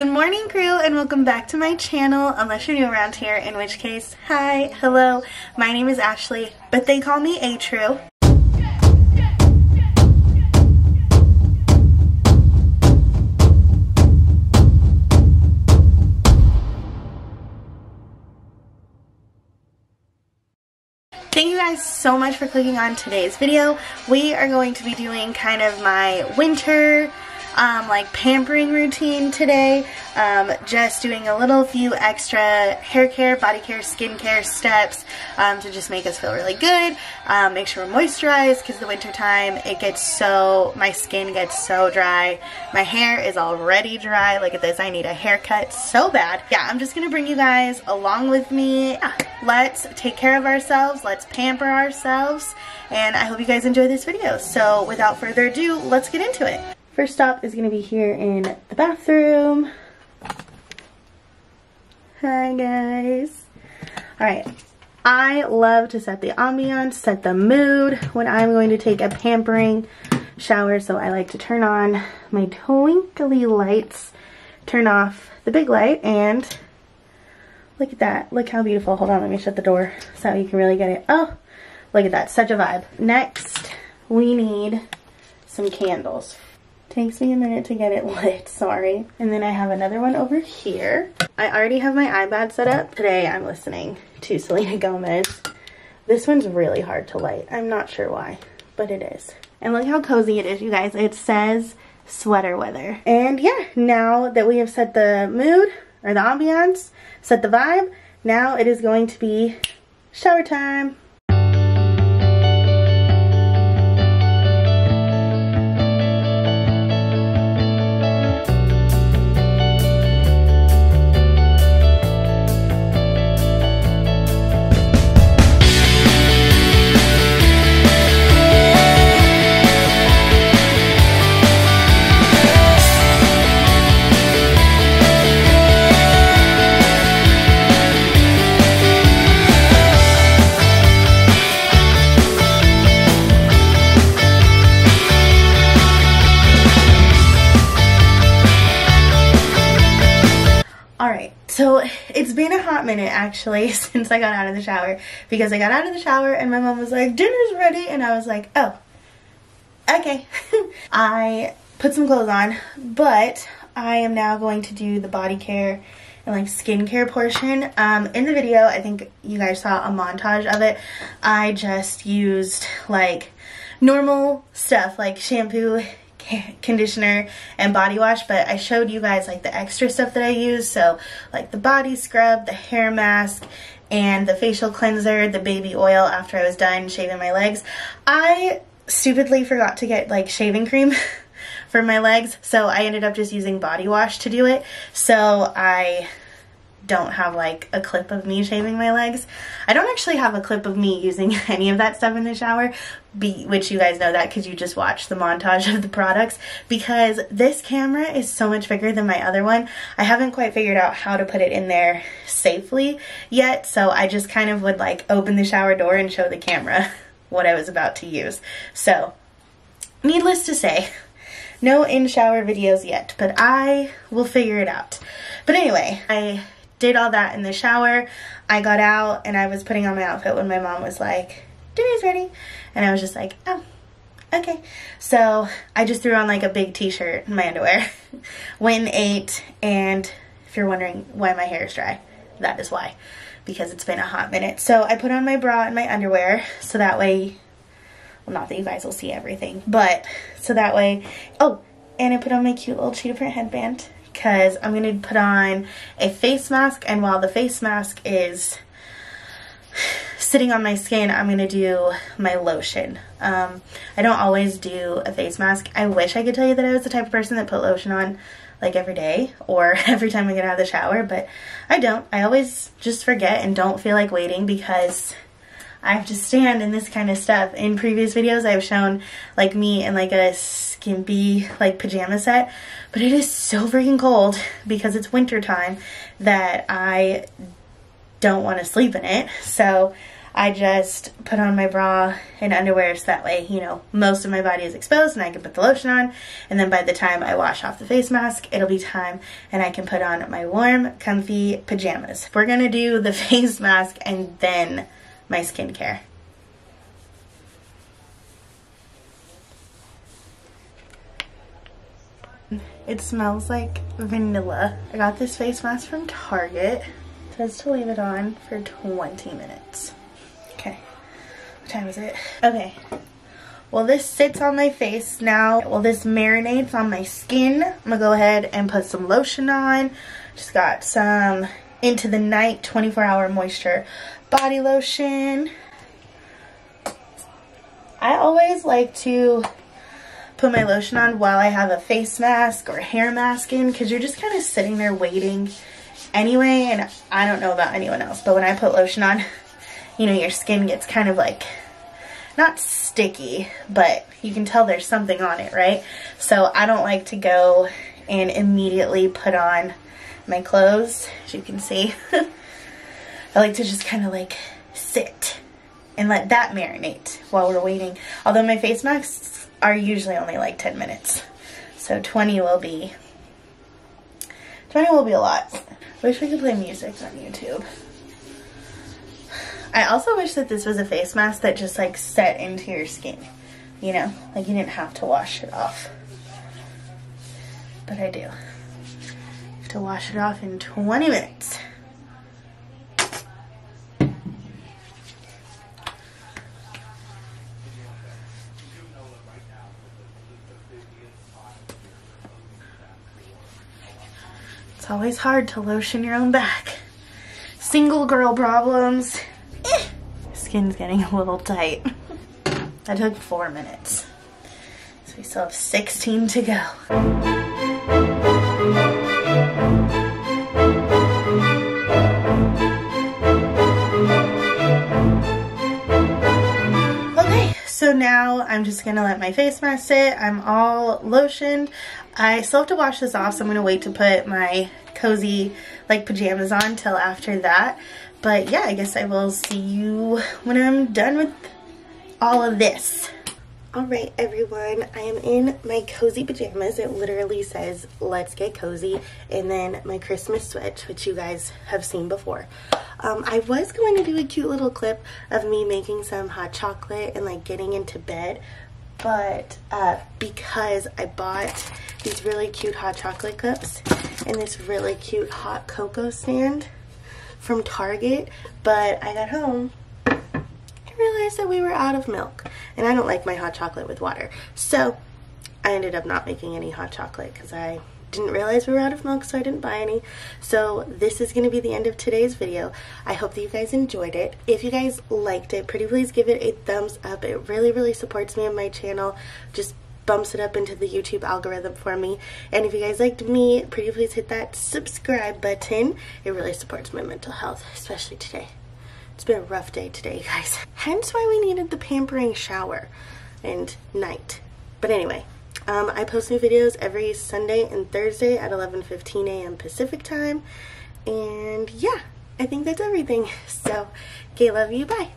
Good morning crew and welcome back to my channel. Unless you're new around here in which case hi hello. My name is Ashley but they call me ATRU Thank you guys so much for clicking on today's video. We are going to be doing kind of my winter um, like pampering routine today. Um, just doing a little few extra hair care, body care, skin care steps um, to just make us feel really good. Um, make sure we're moisturized because the winter time it gets so, my skin gets so dry. My hair is already dry. Look at this. I need a haircut so bad. Yeah, I'm just to bring you guys along with me. Yeah, let's take care of ourselves. Let's pamper ourselves. And I hope you guys enjoy this video. So without further ado, let's get into it. First stop is going to be here in the bathroom. Hi guys. Alright, I love to set the ambiance, set the mood when I'm going to take a pampering shower. So I like to turn on my twinkly lights, turn off the big light, and look at that. Look how beautiful. Hold on, let me shut the door so you can really get it. Oh, look at that. Such a vibe. Next, we need some candles Takes me a minute to get it lit, sorry. And then I have another one over here. I already have my iPad set up. Today I'm listening to Selena Gomez. This one's really hard to light. I'm not sure why, but it is. And look how cozy it is, you guys. It says sweater weather. And yeah, now that we have set the mood, or the ambiance, set the vibe, now it is going to be shower time. So it's been a hot minute actually since I got out of the shower because I got out of the shower and my mom was like, dinner's ready. And I was like, oh, okay. I put some clothes on, but I am now going to do the body care and like skincare portion. Um, in the video, I think you guys saw a montage of it. I just used like normal stuff like shampoo, conditioner and body wash but I showed you guys like the extra stuff that I use. So like the body scrub the hair mask and the facial cleanser the baby oil after I was done shaving my legs. I stupidly forgot to get like shaving cream for my legs so I ended up just using body wash to do it. So I don't have like a clip of me shaving my legs. I don't actually have a clip of me using any of that stuff in the shower, be, which you guys know that because you just watched the montage of the products, because this camera is so much bigger than my other one. I haven't quite figured out how to put it in there safely yet, so I just kind of would like open the shower door and show the camera what I was about to use. So, needless to say, no in-shower videos yet, but I will figure it out. But anyway, I did all that in the shower. I got out and I was putting on my outfit when my mom was like, dinner's ready. And I was just like, oh, okay. So I just threw on like a big t-shirt and my underwear. Went and ate. And if you're wondering why my hair is dry, that is why. Because it's been a hot minute. So I put on my bra and my underwear so that way, well not that you guys will see everything, but so that way, oh, and I put on my cute little cheetah print headband because I'm going to put on a face mask and while the face mask is sitting on my skin, I'm going to do my lotion. Um, I don't always do a face mask. I wish I could tell you that I was the type of person that put lotion on like every day or every time I get out of the shower, but I don't. I always just forget and don't feel like waiting because I have to stand in this kind of stuff. In previous videos, I've shown like me in like a skimpy like pajama set, but it is so freaking cold because it's winter time that I don't want to sleep in it. So I just put on my bra and underwear so that way, you know, most of my body is exposed and I can put the lotion on. And then by the time I wash off the face mask, it'll be time and I can put on my warm, comfy pajamas. We're going to do the face mask and then my skincare. It smells like vanilla. I got this face mask from Target. It says to leave it on for 20 minutes. Okay, what time is it? Okay, well this sits on my face now. Well this marinates on my skin. I'm gonna go ahead and put some lotion on. Just got some Into the Night 24 Hour Moisture Body Lotion. I always like to put my lotion on while I have a face mask or hair mask in because you're just kind of sitting there waiting anyway and I don't know about anyone else but when I put lotion on you know your skin gets kind of like not sticky but you can tell there's something on it right so I don't like to go and immediately put on my clothes as you can see I like to just kind of like sit and let that marinate while we're waiting although my face masks are usually only like 10 minutes. So 20 will be, 20 will be a lot. I wish we could play music on YouTube. I also wish that this was a face mask that just like set into your skin. You know, like you didn't have to wash it off. But I do. To wash it off in 20 minutes. It's always hard to lotion your own back. Single girl problems. Eh. Skin's getting a little tight. that took four minutes. So we still have 16 to go. So now I'm just to let my face mask sit. I'm all lotioned. I still have to wash this off, so I'm to wait to put my cozy like pajamas on till after that. But yeah, I guess I will see you when I'm done with all of this. Alright everyone, I am in my cozy pajamas. It literally says, let's get cozy. And then my Christmas switch, which you guys have seen before. Um, I was going to do a cute little clip of me making some hot chocolate and like getting into bed. But uh, because I bought these really cute hot chocolate cups and this really cute hot cocoa stand from Target. But I got home and realized that we were out of milk and I don't like my hot chocolate with water. So I ended up not making any hot chocolate because I didn't realize we were out of milk so I didn't buy any. So this is going to be the end of today's video. I hope that you guys enjoyed it. If you guys liked it, pretty please give it a thumbs up. It really, really supports me and my channel. Just bumps it up into the YouTube algorithm for me. And if you guys liked me, pretty please hit that subscribe button. It really supports my mental health, especially today. It's been a rough day today, guys. Hence why we needed the pampering shower and night. But anyway, um, I post new videos every Sunday and Thursday at 11.15 a.m. Pacific time. And yeah, I think that's everything. So, okay, love you. Bye.